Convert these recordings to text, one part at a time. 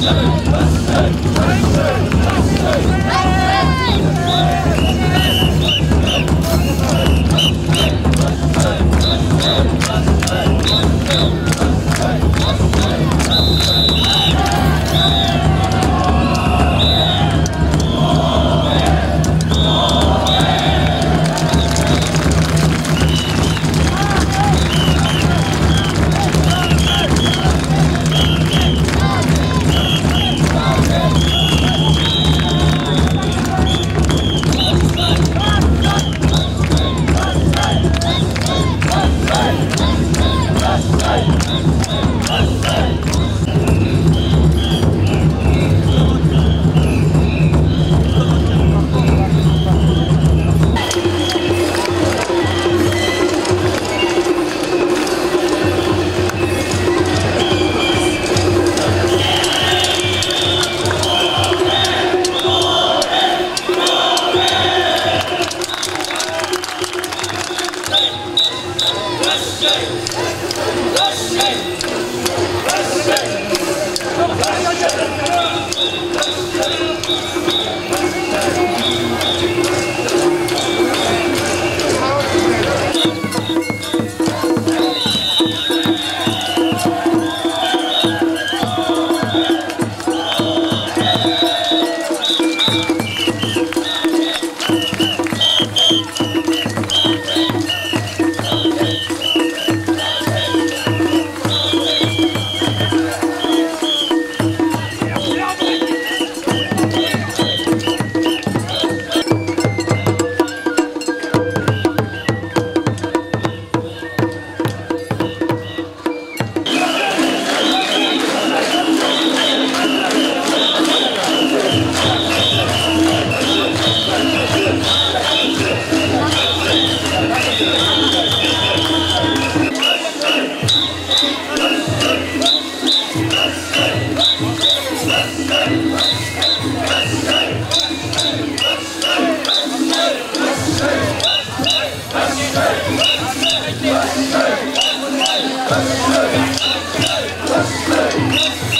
Hey! Hey! Hey! Hey! Let's go!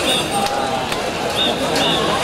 Thank you.